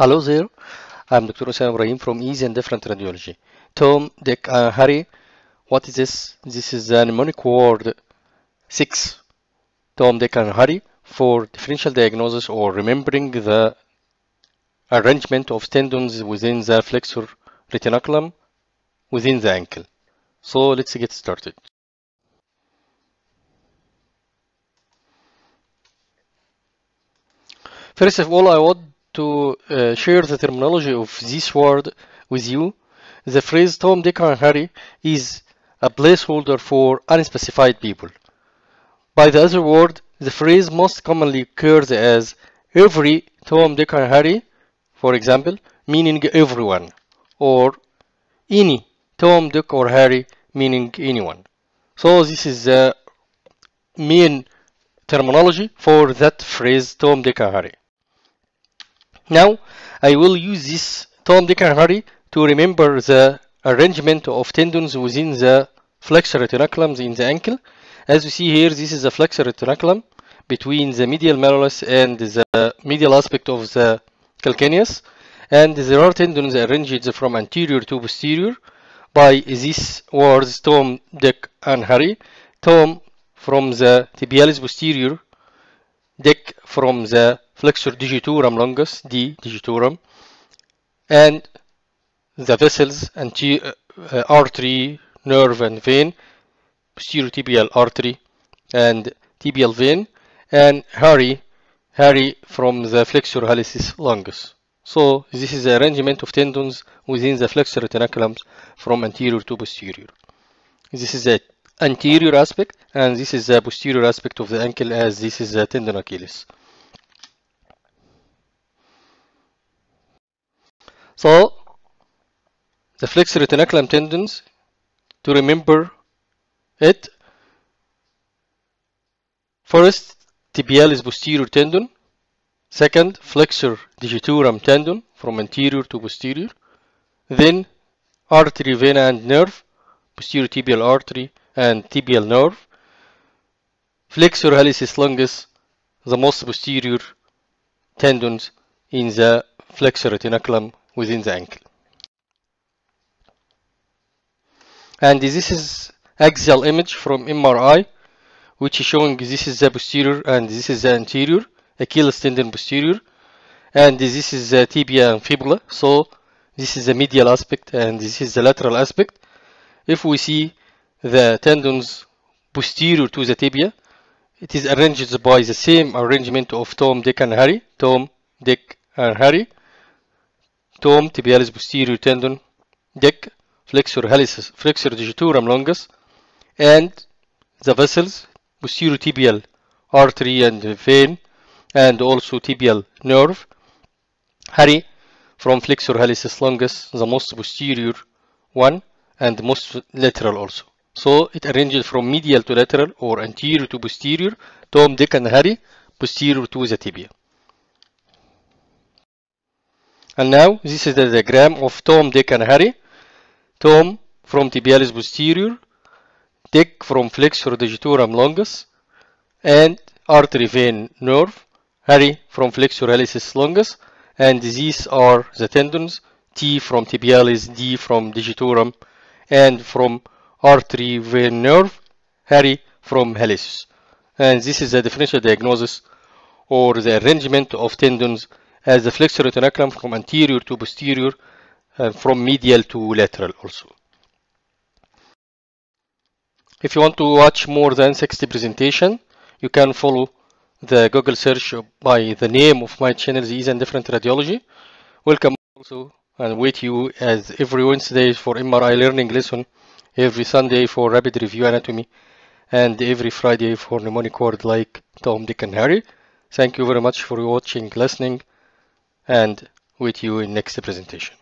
Hello there, I'm Dr. Osama Ibrahim from Easy and Different Radiology. Tom, Dick, and Harry, what is this? This is the mnemonic word 6. Tom, Dick, and Harry for differential diagnosis or remembering the arrangement of tendons within the flexor retinaculum within the ankle. So let's get started. First of all, I want to uh, share the terminology of this word with you. The phrase Tom, Dick, and Harry is a placeholder for unspecified people. By the other word, the phrase most commonly occurs as every Tom, Dick, and Harry, for example, meaning everyone, or any Tom, Dick, or Harry, meaning anyone. So this is the main terminology for that phrase Tom, Dick, and Harry. Now, I will use this Tom, Dick, to remember the arrangement of tendons within the flexor retinaculum in the ankle. As you see here, this is the flexor retinaculum between the medial malleolus and the medial aspect of the calcaneus. And there are tendons arranged from anterior to posterior by these words Tom, Dick, and. Tom from the tibialis posterior, Dick from the flexor digitorum longus, D digitorum, and the vessels, anti uh, artery, nerve, and vein, posterior tibial artery, and tibial vein, and Harry, Harry from the flexor hallucis longus. So this is the arrangement of tendons within the flexor retinaculum from anterior to posterior. This is the anterior aspect, and this is the posterior aspect of the ankle, as this is the tendon Achilles. So, the flexor retinaculum tendons, to remember it, first tibialis posterior tendon, second flexor digitorum tendon from anterior to posterior, then artery, vena, and nerve, posterior tibial artery and tibial nerve, flexor hallucis longus, the most posterior tendons in the flexor retinaculum within the ankle. And this is axial image from MRI, which is showing this is the posterior and this is the anterior, Achilles tendon posterior, and this is the tibia and fibula. So this is the medial aspect and this is the lateral aspect. If we see the tendons posterior to the tibia, it is arranged by the same arrangement of Tom, Dick, and Harry. Tom, Dick, and Harry. Tom, tibialis posterior tendon, Dick, flexor hallucis, flexor digitorum longus, and the vessels, posterior tibial artery and vein, and also tibial nerve. Harry, from flexor hallucis longus, the most posterior one, and most lateral also. So it arranged from medial to lateral or anterior to posterior, Tom, Dick, and Harry, posterior to the tibia. And now this is the diagram of Tom, Dick, and Harry. Tom from tibialis posterior, Dick from flexor digitorum longus, and artery vein nerve. Harry from flexor hallucis longus, and these are the tendons. T from tibialis, D from digitorum, and from artery vein nerve. Harry from hallucis. And this is the differential diagnosis or the arrangement of tendons as the flexor retinaculum from anterior to posterior and from medial to lateral also. If you want to watch more than 60 presentation, you can follow the Google search by the name of my channel, the Easy and Different Radiology. Welcome also and wait you as every Wednesday for MRI learning lesson, every Sunday for rapid review anatomy, and every Friday for mnemonic word like Tom, Dick, and Harry. Thank you very much for watching, listening, and with you in next presentation.